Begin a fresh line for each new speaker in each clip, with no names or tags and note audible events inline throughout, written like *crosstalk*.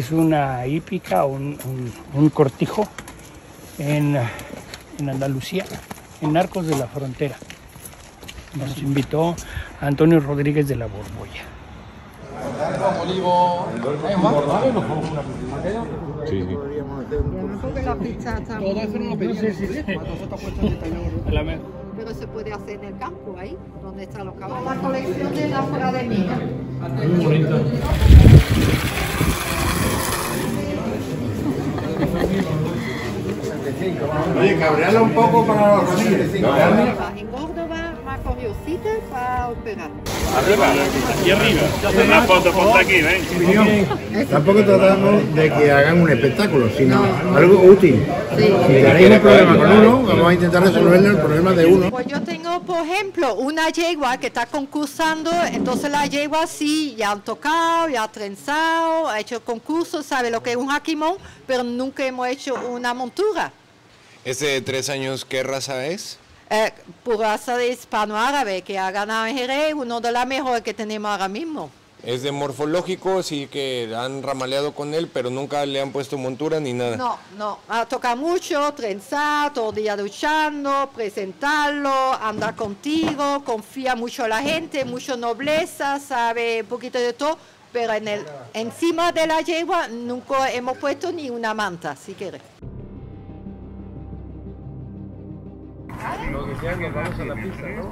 Torillo 2. Es una hípica, un, un- un cortijo en, en Andalucía, en Arcos de la Frontera. Nos invitó Antonio Rodríguez de la Borbolla.
Pero se puede hacer en el campo, ahí, donde están los caballos. La colección de la fuera de.
Oye, cabreala un poco para los rodillas.
En Córdoba, más curiosita para operar.
Aquí arriba. Una foto, ponte aquí, ven.
Tampoco tratamos de que hagan un espectáculo, sino algo útil.
Sí.
Si tenéis un problema con uno, vamos a intentar resolverle el problema de uno.
Por ejemplo, una yegua que está concursando, entonces la yegua sí, ya han tocado, ya ha trenzado, ha hecho concurso, sabe lo que es un jaquimón, pero nunca hemos hecho una montura.
Este de tres años, ¿qué raza es?
Eh, por raza de hispano-árabe, que ha ganado en Jerez, uno de las mejores que tenemos ahora mismo.
Es de morfológico, sí que han ramaleado con él, pero nunca le han puesto montura ni nada.
No, no, a tocar mucho, trenzar, todo día duchando, presentarlo, andar contigo, confía mucho en la gente, mucho nobleza, sabe un poquito de todo, pero en el, encima de la yegua nunca hemos puesto ni una manta, si quieres.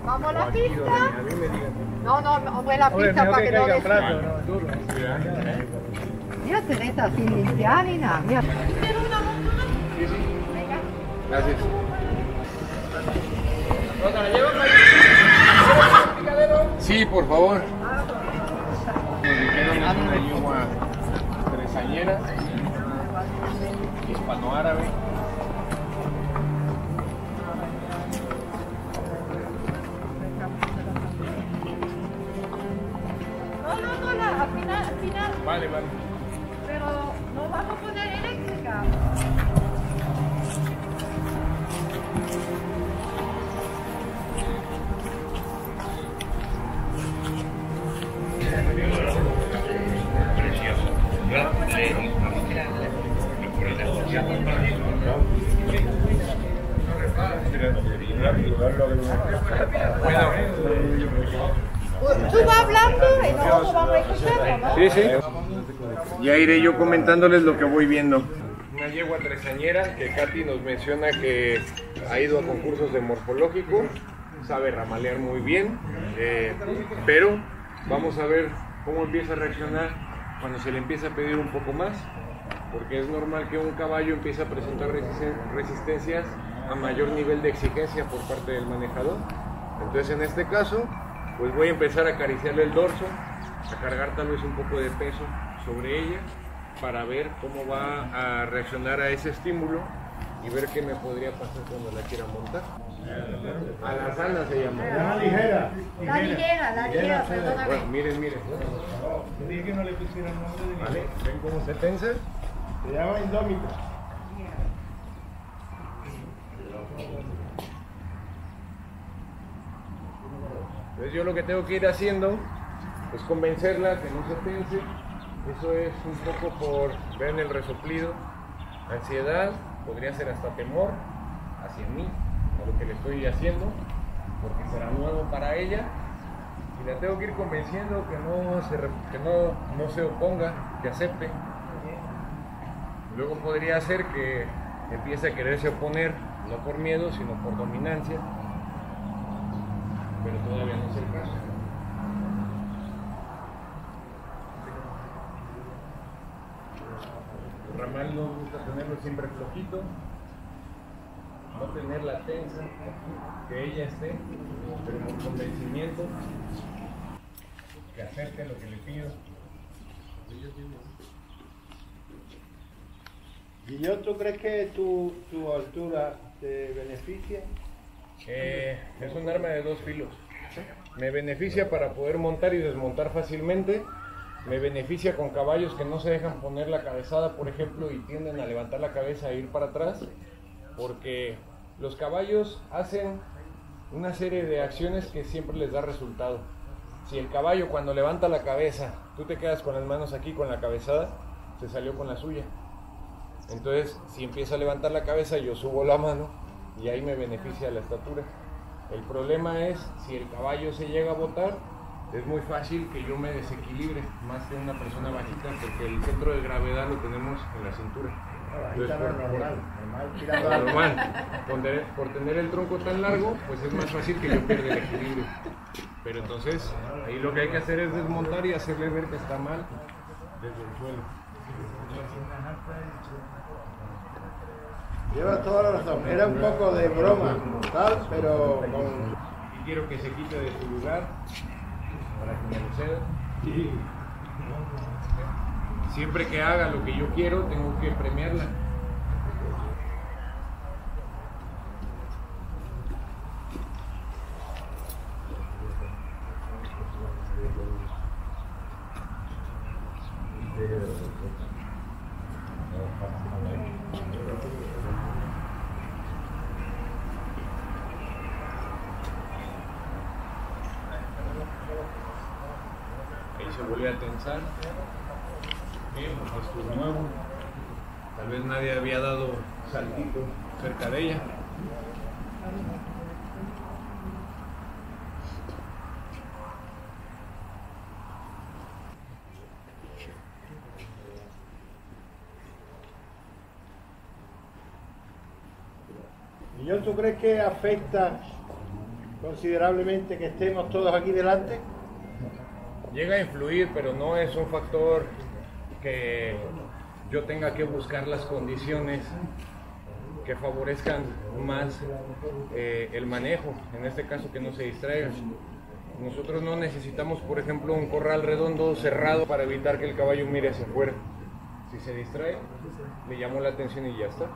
¿Vamos a la pista? No, no, hombre, la pista para que no des- Mira, Teresa, sin limpiar ni nada. Mira.
Gracias. Sí, por favor. Nos dijeron es una yegua tresañera, hispanoárabe. Vale, vale. Comentándoles lo que voy viendo. Una yegua tresañera que Katy nos menciona que ha ido a concursos de morfológico, sabe ramalear muy bien, eh, pero vamos a ver cómo empieza a reaccionar cuando se le empieza a pedir un poco más, porque es normal que un caballo empiece a presentar resisten- resistencias a mayor nivel de exigencia por parte del manejador. Entonces en este caso, pues voy a empezar a acariciarle el dorso, a cargar tal vez un poco de peso sobre ella para ver cómo va a reaccionar a ese estímulo y ver qué me podría pasar cuando la quiera montar. A la sana se llama.
La ligera, la ligera, perdóname.
Bueno, miren, miren. Vale, ven cómo se tensa.
Se llama indómito.
Entonces yo lo que tengo que ir haciendo es convencerla que no se tense. Eso es un poco por ver en el resoplido, ansiedad, podría ser hasta temor hacia mí, a lo que le estoy haciendo, porque será nuevo para ella. Y la tengo que ir convenciendo que no se, que no, no se oponga, que acepte. Luego podría ser que empiece a quererse oponer, no por miedo, sino por dominancia pero todavía no es el caso. El ramal nos gusta tenerlo siempre flojito, no tenerla tensa, que ella esté, pero con convencimiento, que acepte lo que le pido.
Guillot, ¿tú crees que tu, tu altura te beneficia?
Eh, es un arma de dos filos. Me beneficia para poder montar y desmontar fácilmente. Me beneficia con caballos que no se dejan poner la cabezada, por ejemplo, y tienden a levantar la cabeza e ir para atrás. Porque los caballos hacen una serie de acciones que siempre les da resultado. Si el caballo cuando levanta la cabeza, tú te quedas con las manos aquí con la cabezada, se salió con la suya. Entonces, si empieza a levantar la cabeza, yo subo la mano y ahí me beneficia la estatura. El problema es si el caballo se llega a botar, es muy fácil que yo me desequilibre más que una persona bajita, porque el centro de gravedad lo tenemos en la cintura. Entonces, por, por- *laughs* normal. Por tener, por tener el tronco tan largo, pues es más fácil que yo pierda el equilibrio. Pero entonces, ahí lo que hay que hacer es desmontar y hacerle ver que está mal desde el suelo.
Llevas toda la razón. Era un poco de broma, tal, pero con...
Y quiero que se quite de su lugar para que me lo ceda. Siempre que haga lo que yo quiero, tengo que premiarla. Ahí se vuelve a tensar. Bien, porque esto es nuevo. Tal vez nadie había dado saltito cerca de ella.
¿Y yo tú crees que afecta considerablemente que estemos todos aquí delante?
Llega a influir, pero no es un factor que yo tenga que buscar las condiciones que favorezcan más eh, el manejo, en este caso que no se distraigan. Nosotros no necesitamos, por ejemplo, un corral redondo cerrado para evitar que el caballo mire hacia afuera. Si se distrae, le llamo la atención y ya está.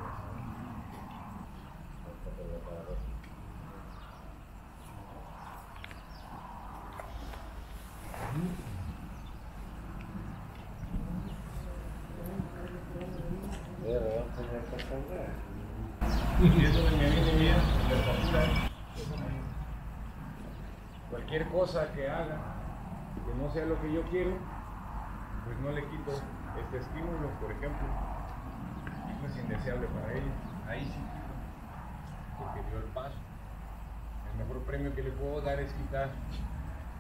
Cualquier cosa que haga que no sea lo que yo quiero, pues no le quito este estímulo, por ejemplo. Eso es indeseable para ella. Ahí sí porque dio el paso. El mejor premio que le puedo dar es quitar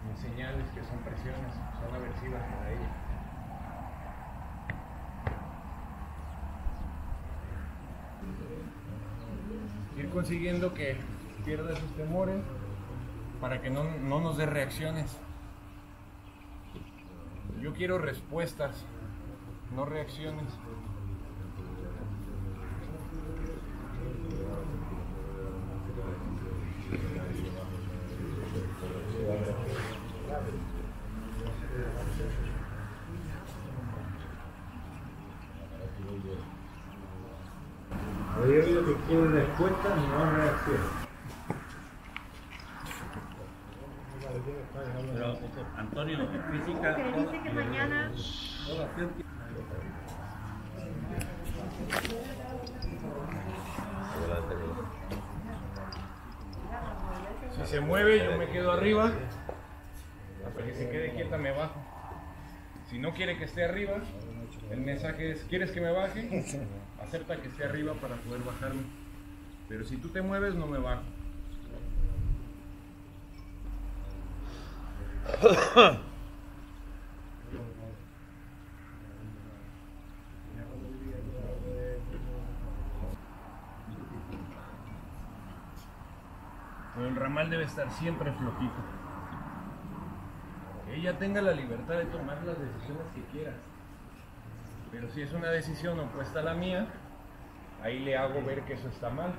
mis señales que son presiones, son aversivas para ella. ir consiguiendo que pierda sus temores para que no, no nos dé reacciones. Yo quiero respuestas, no reacciones.
Que quieren respuesta, no reacción.
Pero, Antonio, en física.
Que dice que mañana
Si se mueve, yo me quedo arriba. Hasta que se quede quieta, me bajo. Si no quiere que esté arriba, el mensaje es: ¿Quieres que me baje? *laughs* Acepta que esté arriba para poder bajarme. Pero si tú te mueves, no me bajo. Pero *coughs* el ramal debe estar siempre flojito. Que ella tenga la libertad de tomar las decisiones que quiera. Pero si es una decisión opuesta a la mía, ahí le hago ver que eso está mal.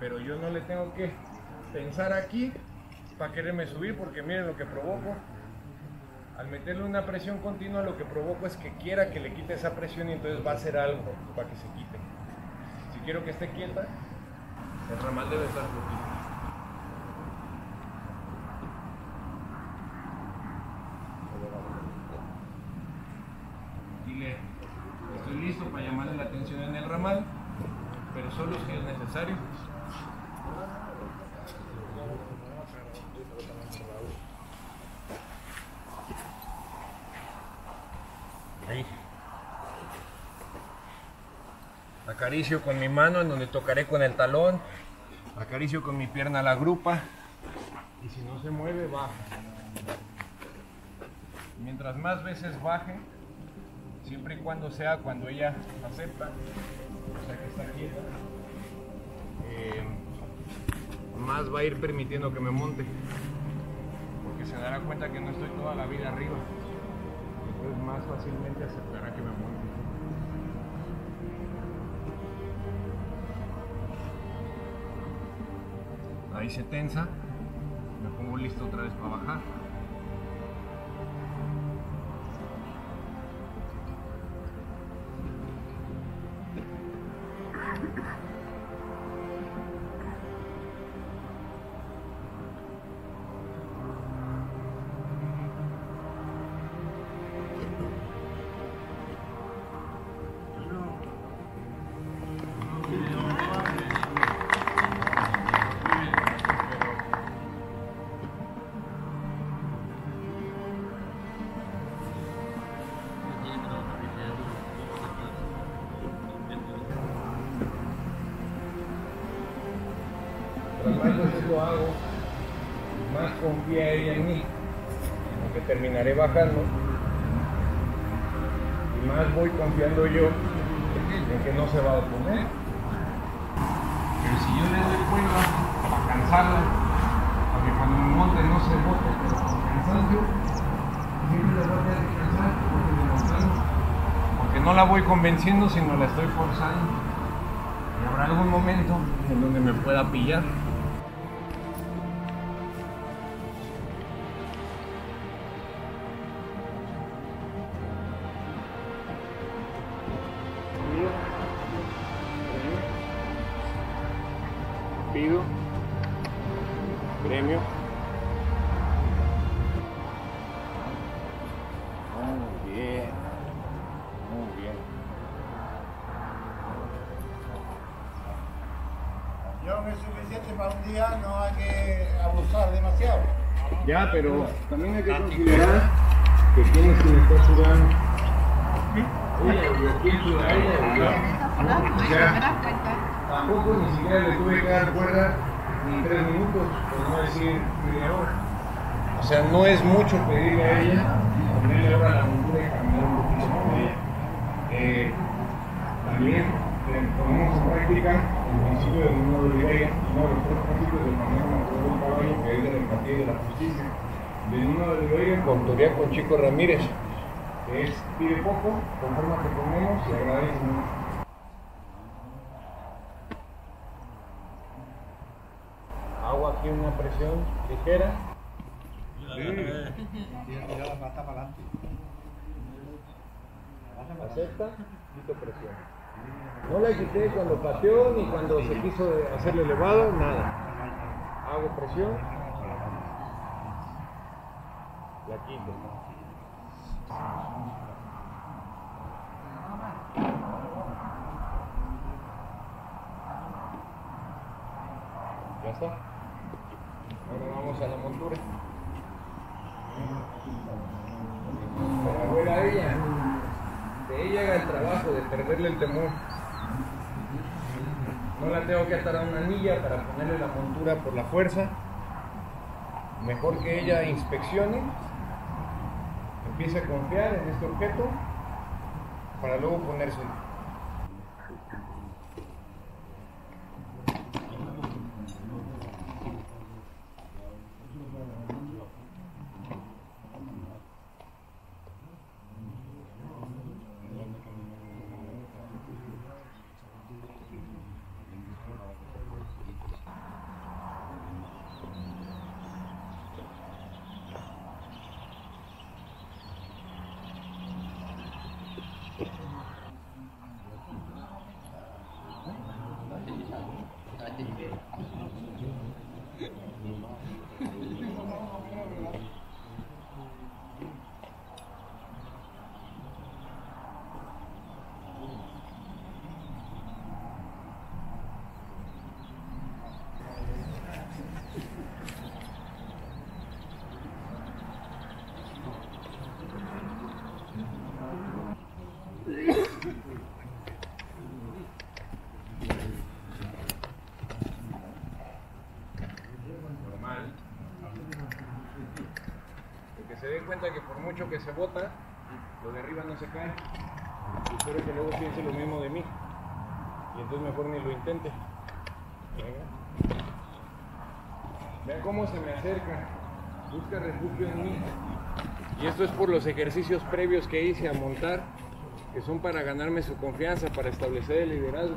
Pero yo no le tengo que pensar aquí para quererme subir porque miren lo que provoco. Al meterle una presión continua lo que provoco es que quiera que le quite esa presión y entonces va a hacer algo para que se quite. Si quiero que esté quieta, el ramal debe estar flojito. estoy listo para llamarle la atención en el ramal, pero solo si es necesario. Ahí. Acaricio con mi mano en donde tocaré con el talón. Acaricio con mi pierna la grupa. Y si no se mueve, baja. Mientras más veces baje, siempre y cuando sea cuando ella acepta, o sea que está quieta, eh, más va a ir permitiendo que me monte. Porque se dará cuenta que no estoy toda la vida arriba. Entonces más fácilmente aceptará que me monte. Ahí se tensa, me pongo listo otra vez para bajar. Aunque terminaré bajando, y más voy confiando yo en que no se va a oponer. Pero si yo le doy cuerda para cansarla, para que cuando me monte no se bote, pero con cansancio, siempre la voy a descansar porque me porque no la voy convenciendo, sino la estoy forzando. Y habrá algún momento en donde me pueda pillar.
Es suficiente para un día, no hay que abusar demasiado.
Ya, pero también hay que considerar que tienes que estar sudando. Tampoco ni siquiera le tuve que dar cuerda ni tres minutos, por no decir media hora. O sea, no es mucho pedirle a ella ponerle ahora la montura y caminar un poquito con ella. Eh, también eh, ponemos en práctica el principio de de Oliveira, uno de los tres principios del manejo del caballo, que es de la empatía y de la justicia. De Nuno de Oliveira, con autoría con Chico Ramírez, es pide poco, confórmate con menos y agradece mucho. Hago aquí una presión ligera.
Tira la pata para adelante.
Acepta, quito presión. No la quité cuando pateó ni cuando se quiso hacerle elevado, nada. Hago presión. La quito. Ya está. Ahora vamos a la montura. Para ver a ella. Que ella haga el trabajo de perderle el temor. No la tengo que atar a una anilla para por la fuerza. Mejor que ella inspeccione, empiece a confiar en este objeto para luego ponérselo. Se bota, lo de arriba no se cae. Y espero que luego piense lo mismo de mí. Y entonces mejor ni lo intente. Venga. Vean cómo se me acerca. Busca refugio en mí. Y esto es por los ejercicios previos que hice a montar, que son para ganarme su confianza, para establecer el liderazgo.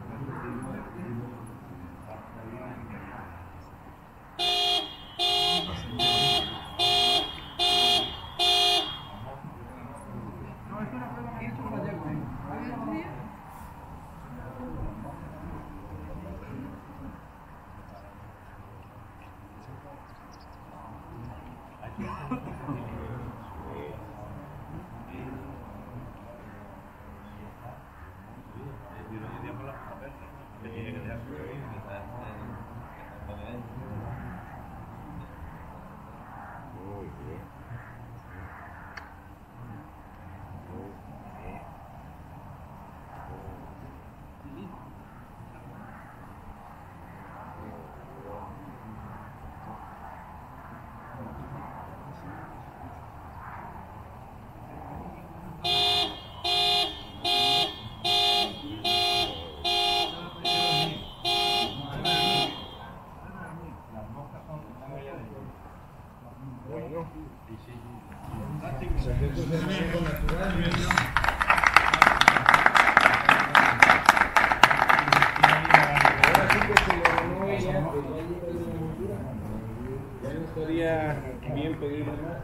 Ya no estaría bien pedirle más,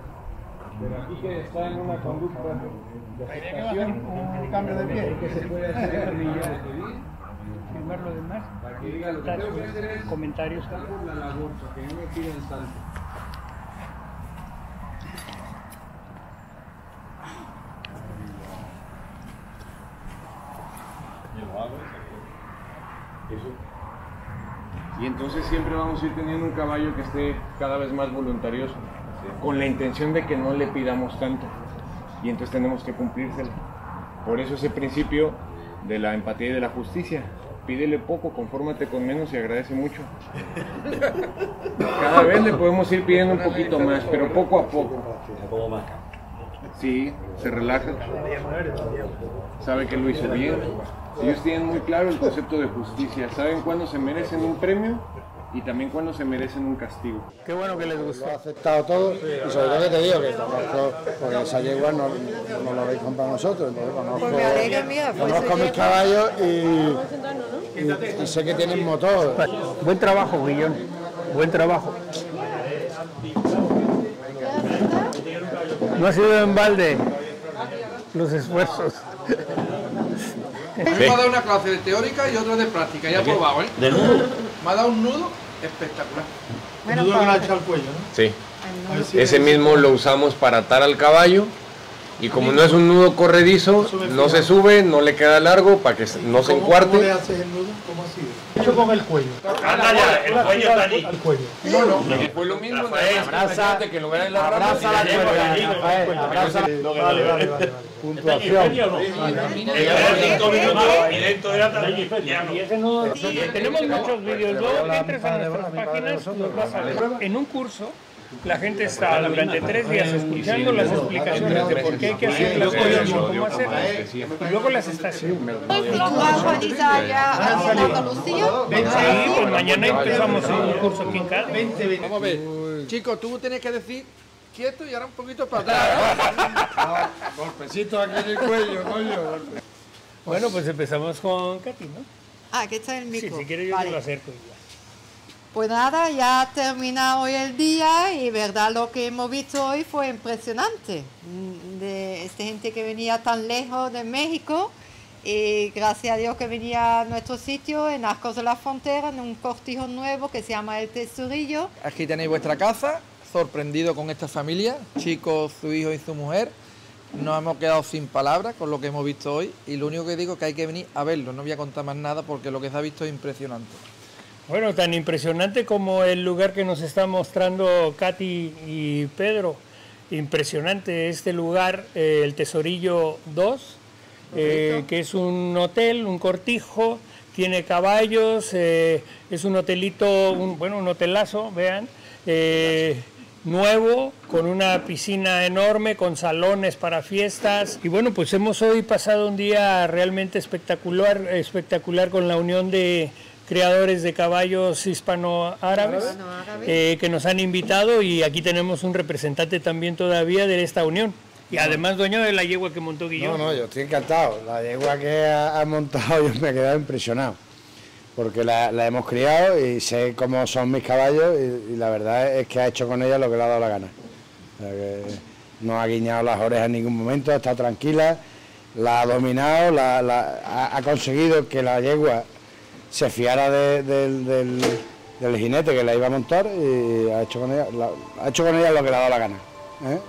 pero aquí que está en una conducta de
Un cambio de pie.
que se puede hacer *laughs* y ya le pedí,
Firmar lo demás.
para que diga lo que tengo que hacer es
Comentarios.
estar por la labor, para que no me pidan tanto. Eso. Y entonces siempre vamos a ir teniendo un caballo que esté cada vez más voluntarioso, con la intención de que no le pidamos tanto. Y entonces tenemos que cumplírselo. Por eso ese principio de la empatía y de la justicia. Pídele poco, confórmate con menos y agradece mucho. Cada vez le podemos ir pidiendo un poquito más, pero poco a poco. Sí, se relaja. Sabe que lo hizo bien. Ellos tienen muy claro el concepto de justicia. Saben cuándo se merecen un premio y también cuándo se merecen un castigo.
Qué bueno que les gustó.
Lo he aceptado todo y sobre todo que te digo que conozco, porque esa yegua no, no lo habéis comprado nosotros, entonces conozco,
Pues me alegra, pues
conozco mis caballos y, y- y sé que tienen motor.
Buen trabajo, Guillón. Buen trabajo. No ha sido en balde los esfuerzos.
Me ha dado una clase de teórica y otra de práctica, ya he probado, ¿eh?
¿De nudo?
Me ha dado un nudo espectacular.
Bueno,
Dudo que le ha echado el cuello, ¿no?
Sí. Ese
es-
mismo lo usamos para atar al caballo y como no es un nudo corredizo, no se sube, no le queda largo para que no se
¿Cómo- ¿Cómo le
encuarte.
haces el nudo? ¿Cómo ha sido? Hecho con el cuello.
Anda ya, el cuello está allí.
Al cuello.
No, no, fue lo mismo, más que en lugar de la
Abraza la cuerda, abraza
Vale, vale, vale. vale.
puntuación.
Y dentro de la tabla.
Y ese no, tenemos muchos vídeos. Luego que entres a nuestras páginas, los vas a ver. En un curso, la gente está durante tres días escuchando las explicaciones de por qué hay que hacer las cosas y cómo hacerlas. Y luego las está haciendo.
¿Y tú vas a organizar ya en Andalucía?
Sí, pues mañana empezamos un curso aquí en Cádiz.
Vamos a ver. Chicos, tú tienes que decir quieto y ahora un poquito para atrás.
Golpecito aquí en el cuello, coño.
Bueno, pues empezamos con Katy, ¿no?
Ah, aquí está el
Sí,
micro.
si quieres yo
Vale.
te lo acerco. ya.
Pues nada, ya termina hoy el día y verdad lo que hemos visto hoy fue impresionante. Mm, De esta gente que venía tan lejos de México y gracias a Dios que venía a nuestro sitio en Arcos de la Frontera, en un cortijo nuevo que se llama El Tesorillo.
Aquí tenéis vuestra casa, sorprendido con esta familia, chicos, su hijo y su mujer. Nos hemos quedado sin palabras con lo que hemos visto hoy y lo único que digo es que hay que venir a verlo. No voy a contar más nada porque lo que se ha visto es impresionante.
Bueno, tan impresionante como el lugar que nos está mostrando Katy y Pedro. Impresionante este lugar, eh, el Tesorillo 2, eh, que es un hotel, un cortijo, tiene caballos, eh, es un hotelito, un, bueno, un hotelazo, vean, nuevo, con una piscina enorme, con salones para fiestas. Y bueno, pues hemos hoy pasado un día realmente espectacular, espectacular con la unión de, criadores de caballos
hispano-árabes
eh, que nos han invitado y aquí tenemos un representante también todavía de esta unión. Y además dueño de la yegua que montó
No,
Guillón.
no, yo estoy encantado. La yegua que ha, ha montado *laughs* yo me he quedado impresionado. Porque la, la hemos criado y sé cómo son mis caballos y, y la verdad es que ha hecho con ella lo que le ha dado la gana. O sea que no ha guiñado las orejas en ningún momento, ha estado tranquila, la ha dominado, la- la- ha, ha conseguido que la yegua se fiara de- del, del- del jinete que la iba a montar y ha hecho con ella, la- ha hecho con ella lo que le ha dado la gana. ¿eh?